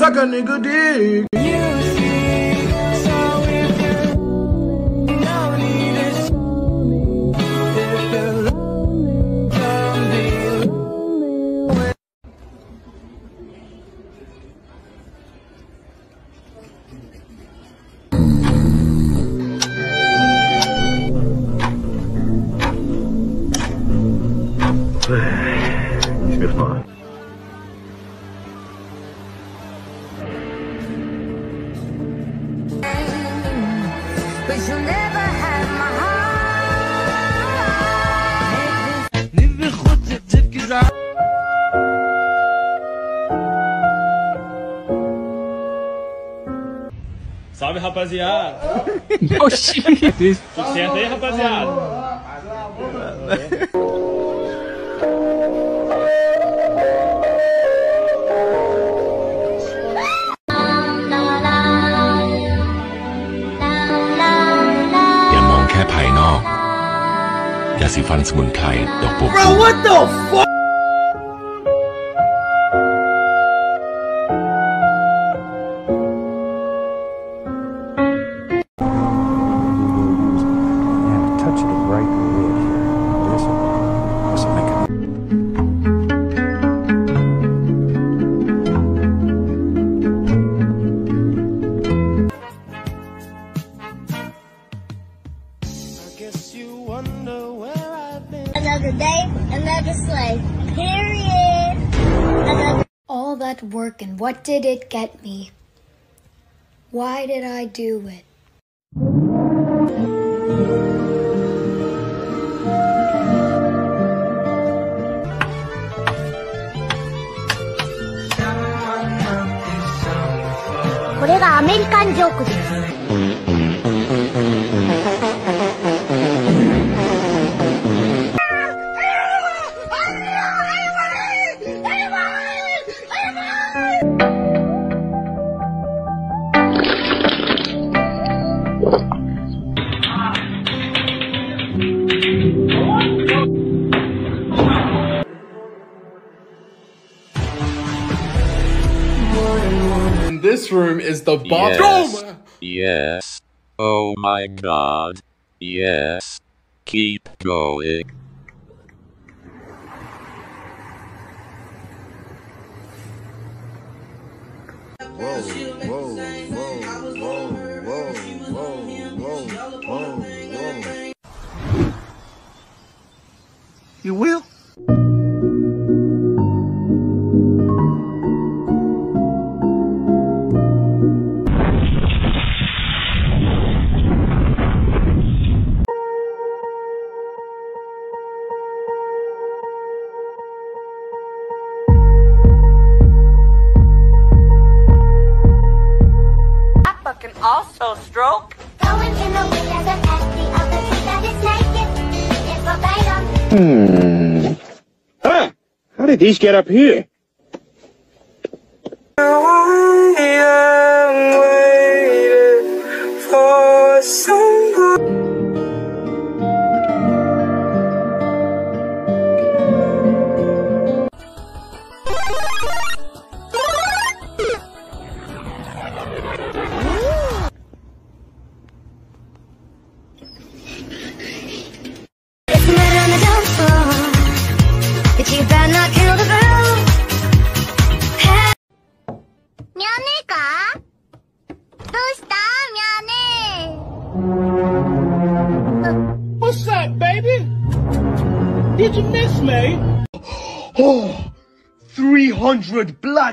suck a nigga dick. rapaziada. Oxi. Tudo certo aí, rapaziada? Der Mann kein Peiner. Der sie fand's Mund kein, doch Bro, what the fuck? What did it get me? Why did I do it? And this room is the Yes. bathroom. Yes. Oh my god. Yes. Keep going. You will? Naked. It's verbatim. Ah! How did these get up here? It's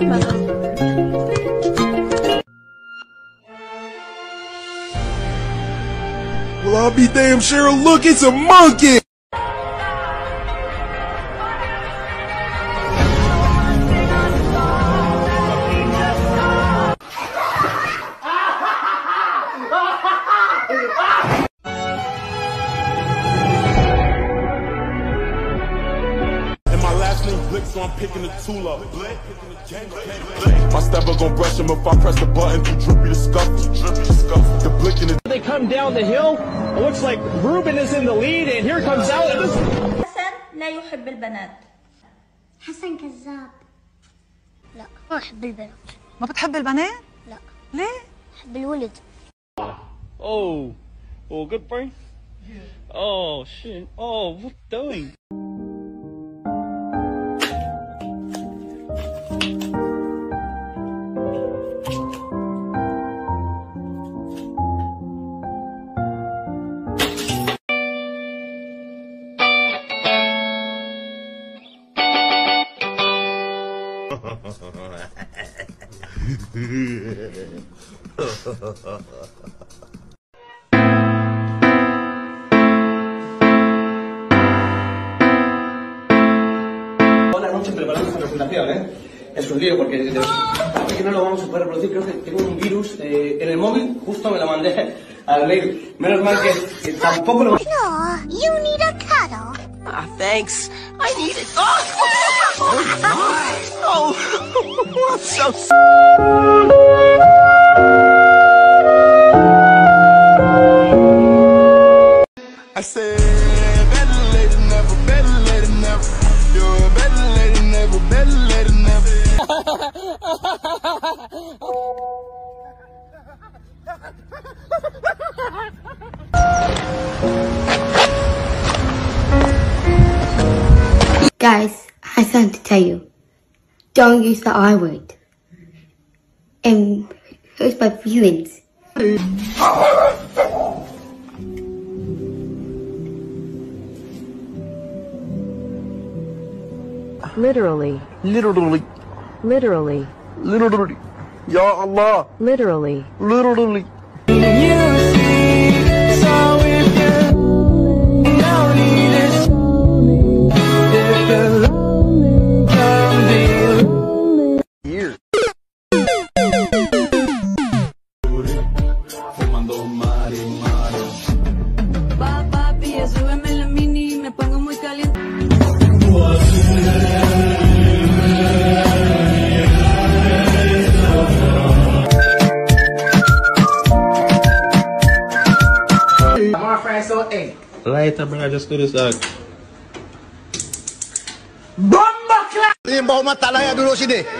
Well, I'll be damn sure. Look, it's a monkey! so I'm picking the tool up. In the lead, and here comes out. حسن لا يحب البنات حسن كذاب لا ما أحب البنات ما بتحب البنات؟ لا ليه؟ أحب الولد Oh, oh, good brain. Oh shit. Oh, what doing? Toda la noche preparando esta presentación, ¿eh? Es un lío porque no lo vamos a poder reproducir. Creo que tengo un virus eh, en el móvil, justo me lo mandé al mail. Menos mal que, que tampoco lo. No, you need a cuddle. Ah, thanks. I need it. Oh, oh, I'm so. I said, better late than never, better late than never. You're better late than never, better late than never. Guys, I have something to tell you. Don't use the I word. And hurts my feelings. Literally. Literally. Literally. Literally. Ya Allah. Literally. Literally. Years.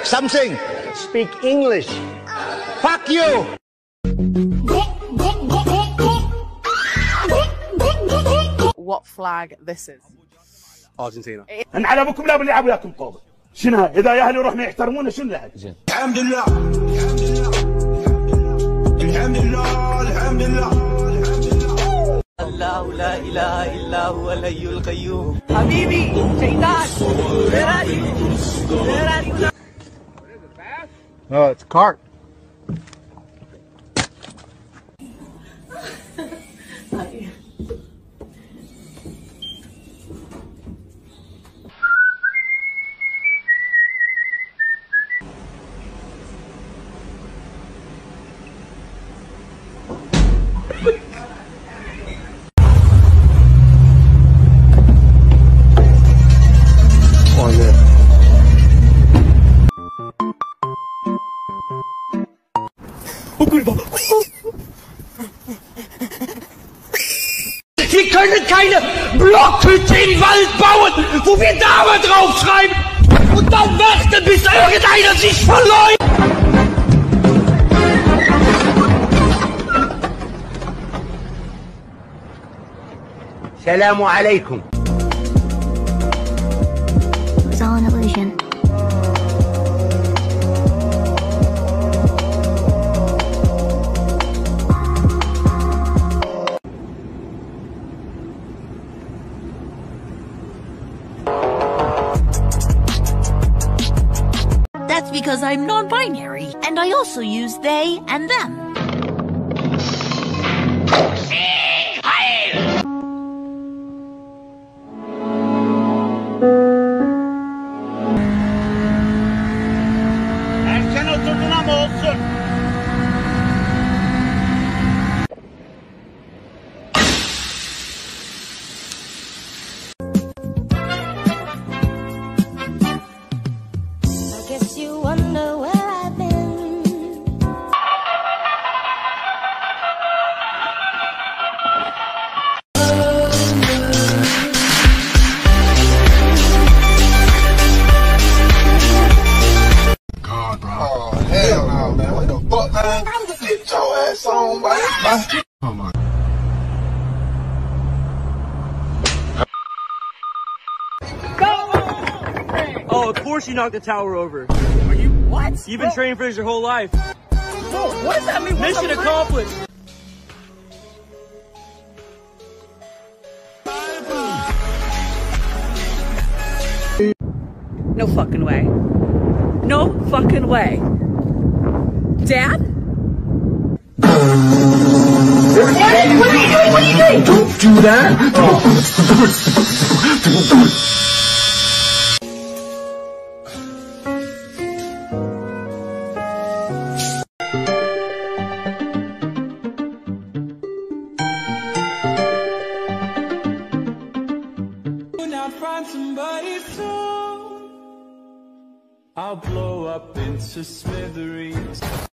Something. Speak English. Fuck you. What flag this is? Argentina. انا على ابوكم لا بنلعب وياكم طوبه شنو هاي؟ اذا اهلي يروح ما يحترمونا شنو لها؟ الحمد لله الحمد لله الحمد لله الله لا إله إلا هو الحي القيوم حبيبي شيطان where are you where are you no, it's a cart. keine Blockhütte im Wald bauen, wo wir Dame draufschreiben und dann warten, bis irgendeiner sich verläuft. Salamu alaikum. Because I'm non-binary and I also use they and them. Of course you knocked the tower over. Are you what? You've been oh. training for this your whole life. Bro, what does that mean? What's Mission accomplished. No fucking way. No fucking way. Dad? What are you doing? What are you doing? Don't do that. When oh. up into smithereens.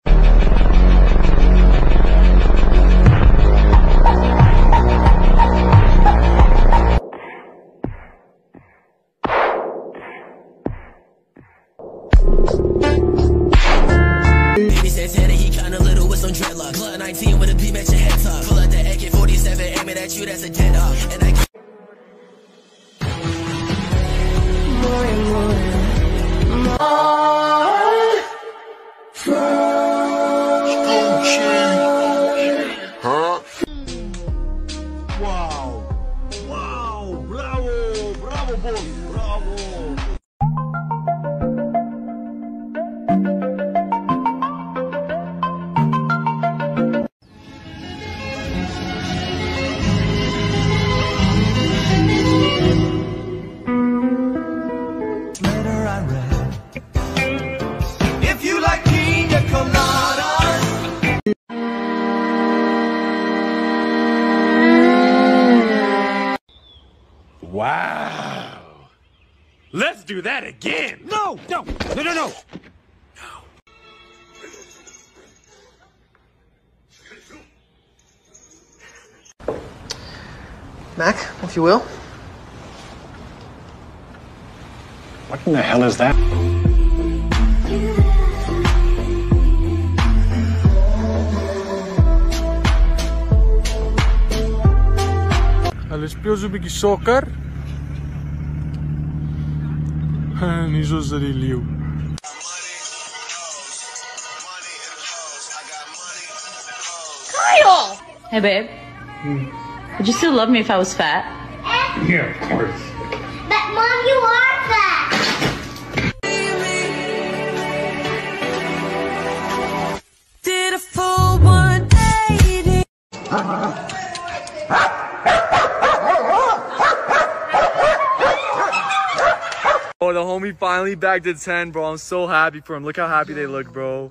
Do that again. No, no, no, no, no. Mac, if you will. What in the hell is that? Ale śpiozu bigi soccer? Nie zo zreliu. Kyle! Hey, babe. Hmm. Would you still love me if I was fat? Yeah, of course. But mom, you are fat. Did a full 180. Bro, the homie finally back to 10, bro. I'm so happy for him. Look how happy they look, bro.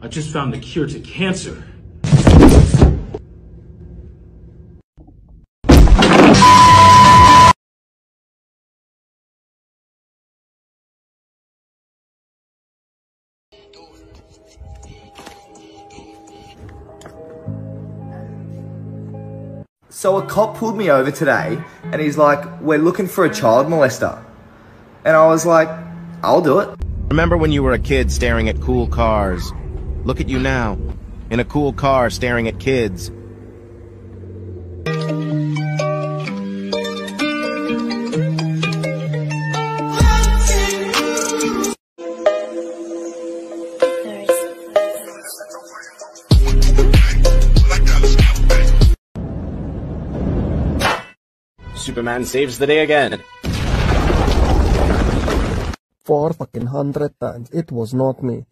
I just found the cure to cancer. So a cop pulled me over today and he's like, We're looking for a child molester. And I was like, I'll do it. Remember when you were a kid staring at cool cars? Look at you now, in a cool car staring at kids. Superman saves the day again. Four fucking hundred times. It was not me.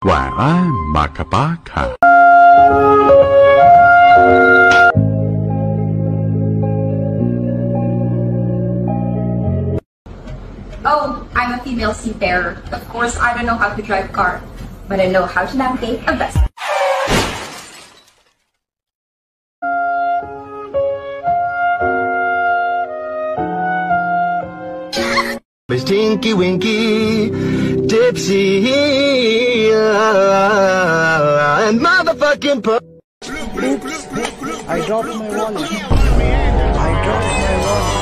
I'm Oh, I'm a female seafarer. Of course, I don't know how to drive a car, but I know how to navigate a vessel. Miss Tinky Winky, Dipsy, uh, and motherfucking pu- I dropped my wallet. I dropped my wallet.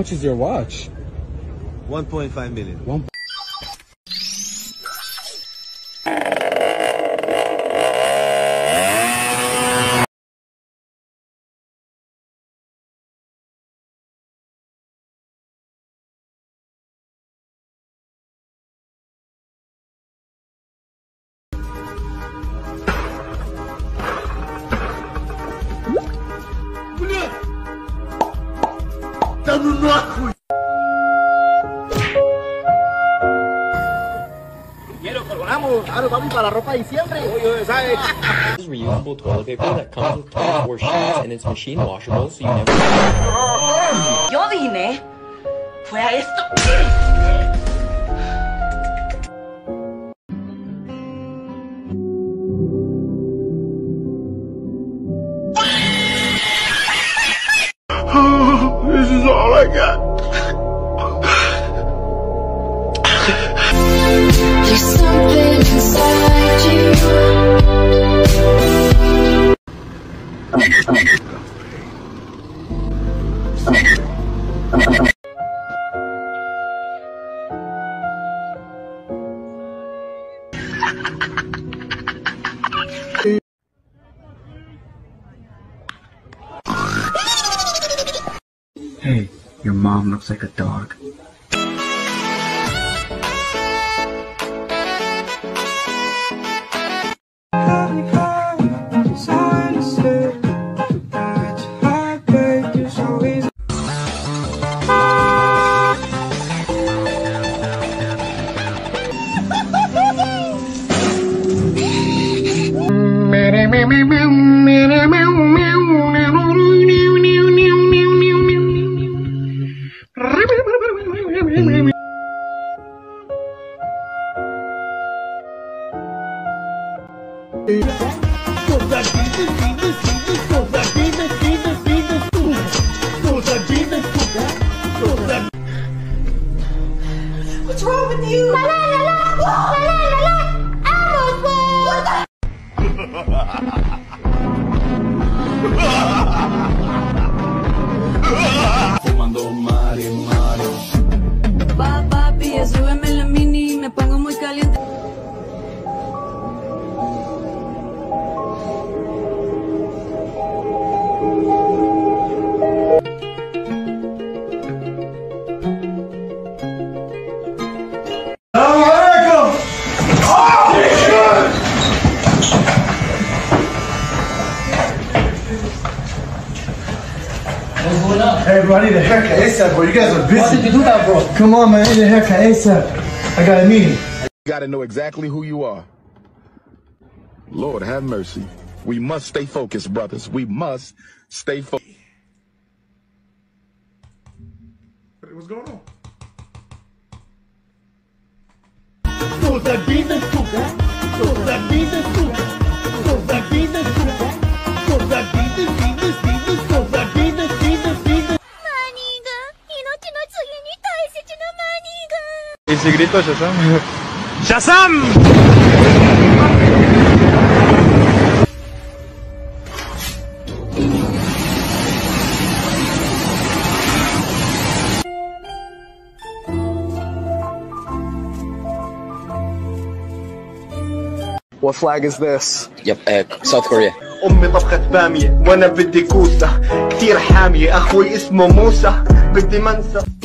much is your watch? 1.5 million. 1. recyclable toilet paper that comes with 24 sheets and it's machine washable so you never... 여기네. 뭐야, 했어? Hey, your mom looks like a dog. Hey, bro, I need a haircut ASAP, bro. You guys are busy. Why did you do that, bro? Come on, man. I need a haircut ASAP. I got a meeting. You gotta know exactly who you are. Lord have mercy. We must stay focused, brothers. We must stay focused. What's going on? Cosa vida suga, cosa vida suga, cosa vida suga, ¿Y si grito Shazam? ¡Shazam! What flag is this? Yep, uh, South Korea. أمي طبخت بامية وأنا بدي كوسة كتير حامية أخوي اسمه موسى بدي منسى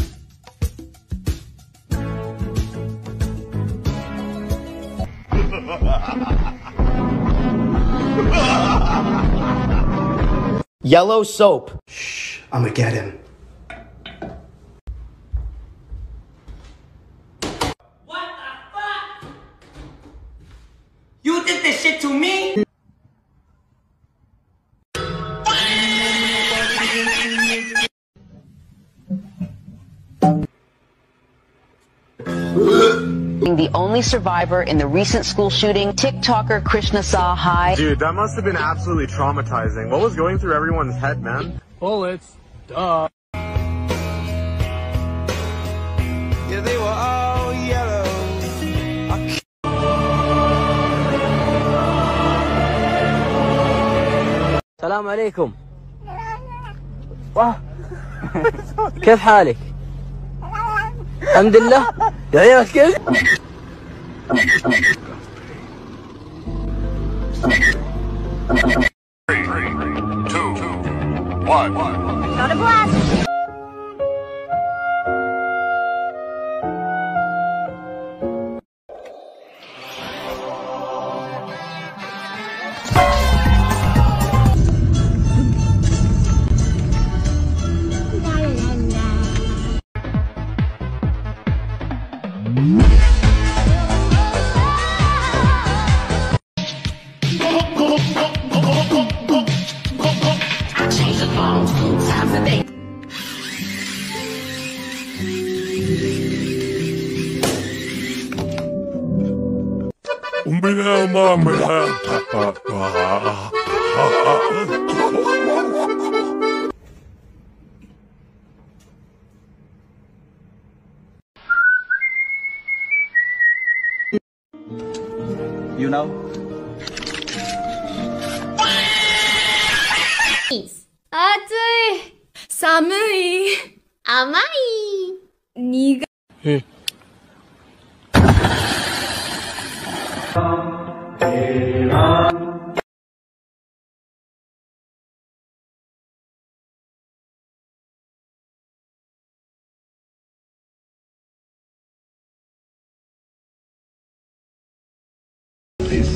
Yellow soap. Shh, I'ma get him. only survivor in the recent school shooting, TikToker Krishna Sahai. Dude, that must have been absolutely traumatizing. What was going through everyone's head, man? Bullets. Duh. Yeah, they were all yellow. السلام عليكم واه كيف حالك؟ الحمد لله يا عيال كيف؟ not a blast.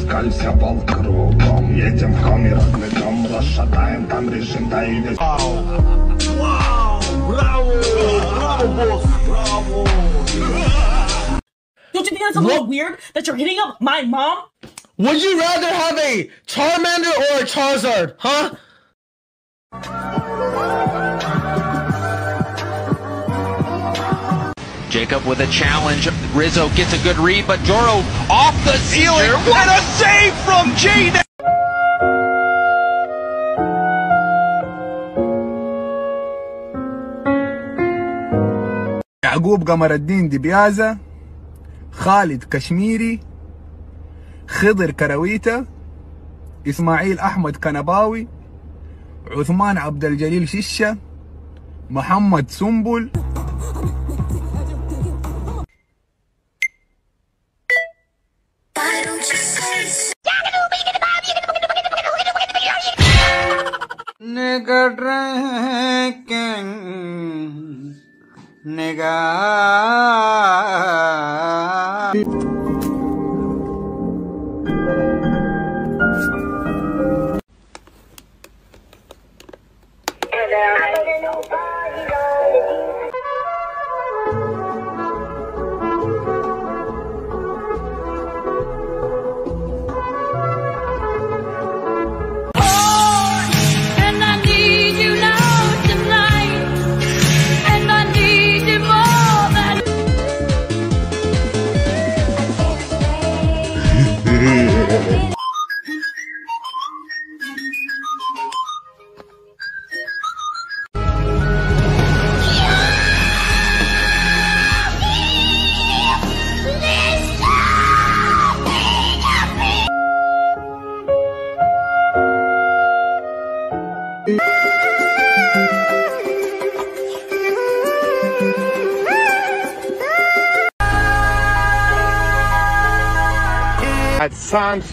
Искалься по кругам, едем в камерах, там расшатаем, там режим доедет. Вау! Браво! Браво, босс! Браво! Don't you think that's a little weird that you're hitting up my mom? Would you rather have a Charmander or a Charizard, huh? Jacob with a challenge. Rizzo gets a good read, but Joro off the ceiling. What a save from Jaden! يعقوب قمر الدين دبيازة خالد كشميري خضر كرويتة إسماعيل أحمد كنباوي عثمان عبد الجليل ششة محمد سنبل Nigga drinking, nigga.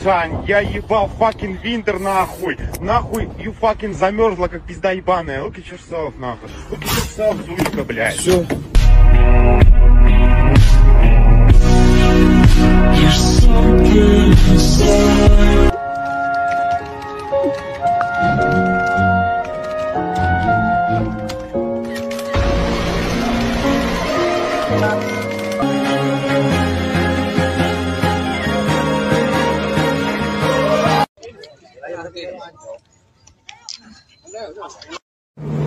Sunshine, я ебал fucking winter нахуй. Нахуй, you fucking замерзла, как пизда ебаная. Look at yourself, нахуй. Look at yourself, Зулика, блядь. Все. ¡Oh,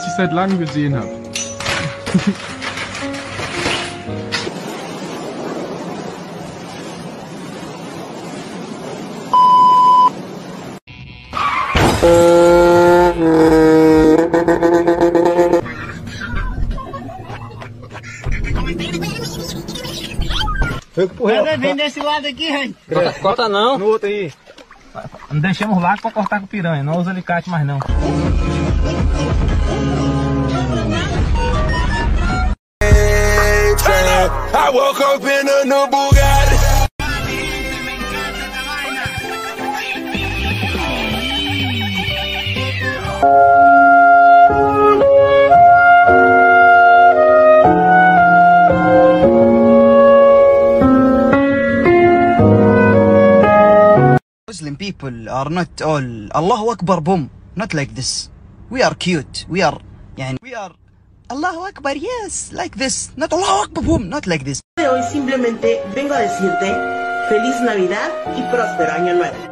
Was ich seit langem gesehen habe. Nada, vem desse lado aqui, Rani. Corta não. No outro aí. Não deixamos lá pra cortar com piranha. Não usa alicate mais não. I woke up in a new Bugatti. Muslim people are not all Allahu Akbar boom. Not like this. We are cute. We are يعني we are Allahu Akbar yes like this. Not Allahu Akbar boom. Not like this. de hoy simplemente vengo a decirte feliz Navidad y próspero año nuevo.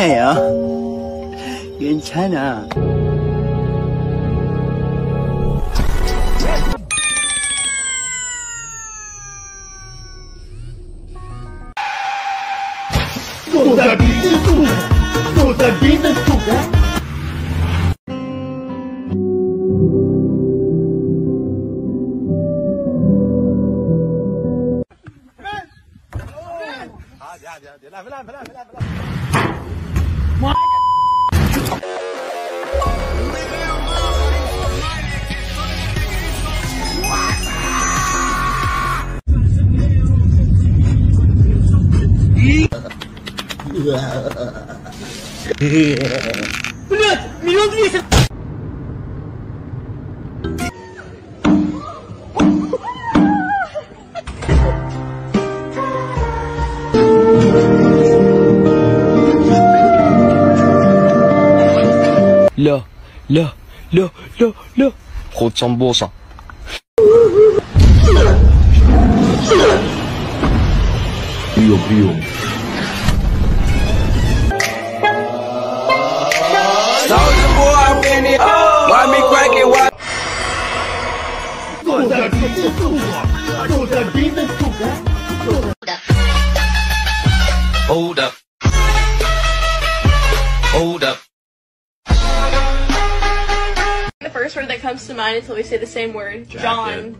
괜찮아요. 괜찮아. Là, là, là, là, là. Rocambosa. Pio, pio. Estuda, toda vida. Hold up. Hold up. The first word that comes to mind until we say the same word. John.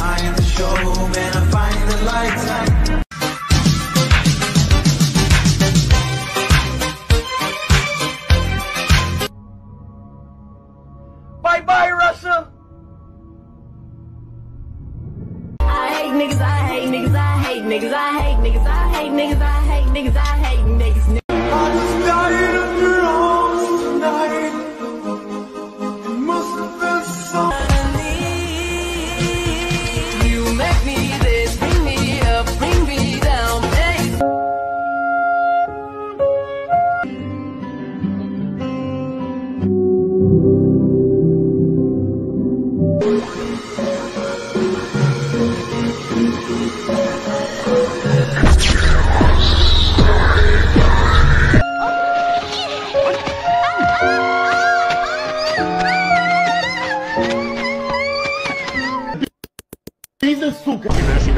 I am the showman, I find the lights. Bye bye, Russia. I hate niggas, I hate niggas, I hate niggas, I hate niggas, I hate niggas, I hate niggas, I hate niggas.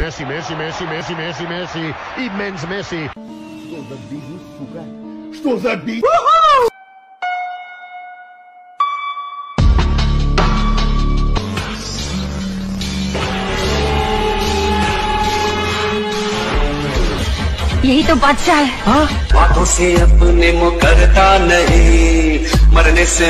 Messi, Messi, Messi, Messi, Messi, Messi, Messi, immens Messi. Что за бизнес, сука? Что за бизнес? यही तो बादशाह है हाँ? बातों से अपने मुकरता नहीं मरने से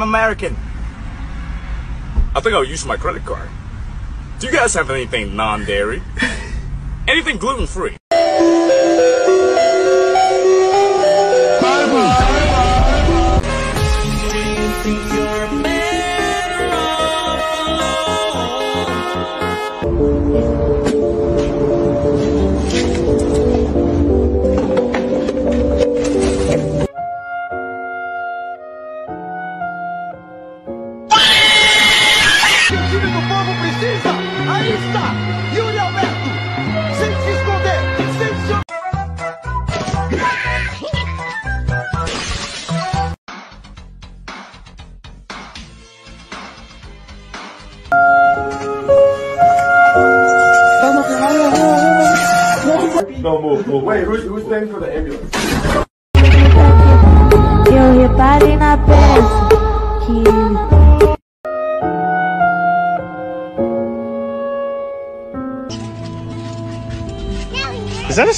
I'm American. I think I'll use my credit card. Do you guys have anything non-dairy? anything gluten-free? O time do povo precisa! Aí está! Yuri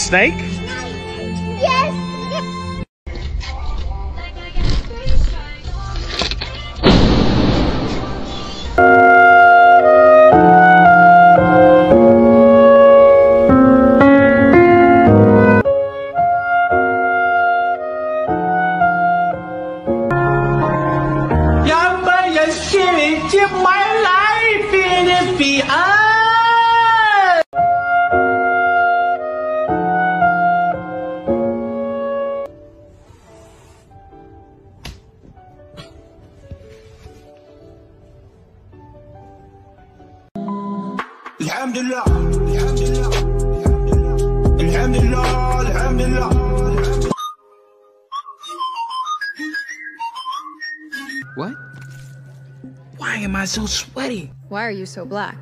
snake? الحمد لله الحمد لله الحمد لله الحمد لله What? Why am I so sweaty? Why are you so black?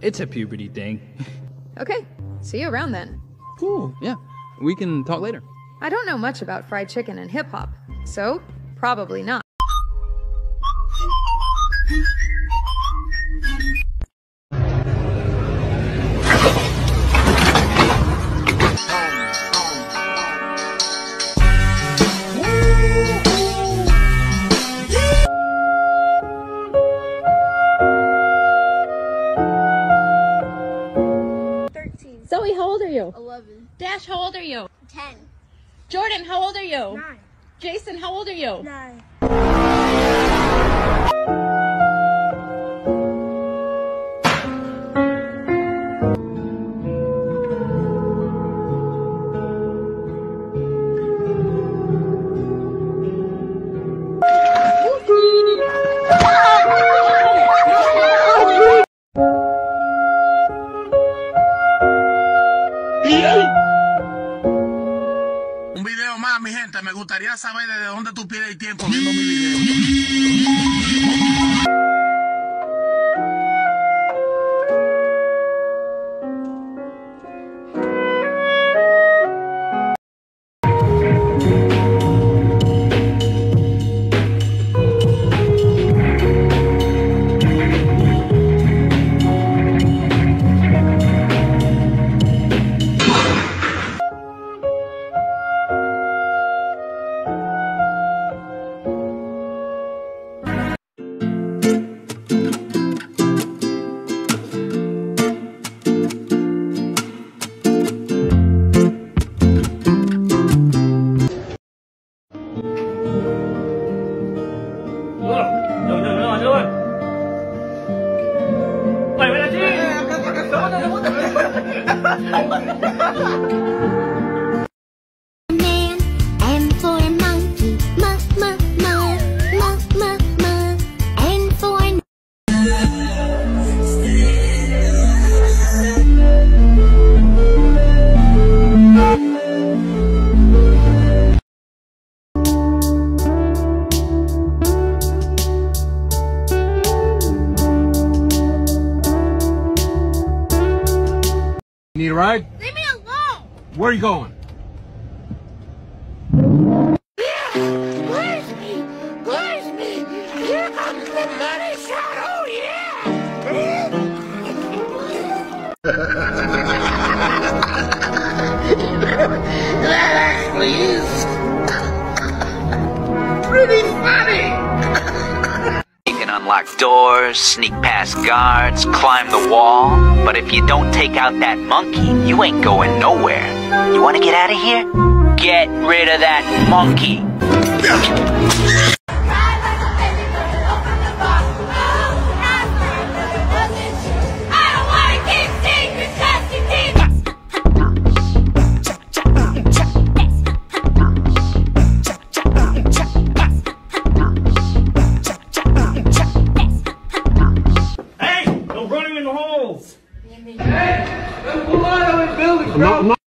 It's a puberty thing. Okay, see you around then. Cool. Yeah. We can talk later. I don't know much about fried chicken and hip hop, so probably not. Saber desde dónde tú pierdes el tiempo viendo mi video. Climb the wall, but if you don't take out that monkey, you ain't going nowhere. You want to get out of here? Get rid of that monkey. No, no.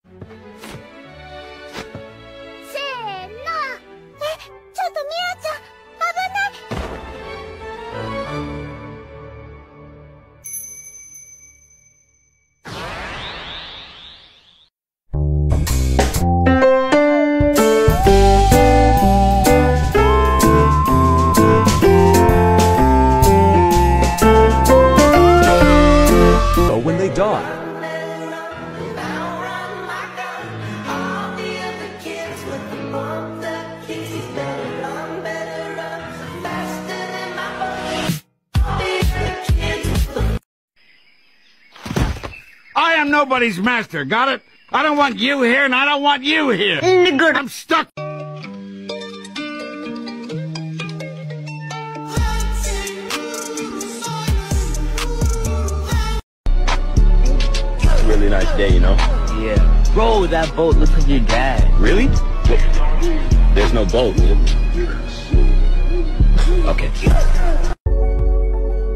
Am nobody's master, got it? I don't want you here, and I don't want you here. I'm stuck. really nice day, you know? Yeah. Bro, that boat looks like your dad. Really? There's no boat. Okay.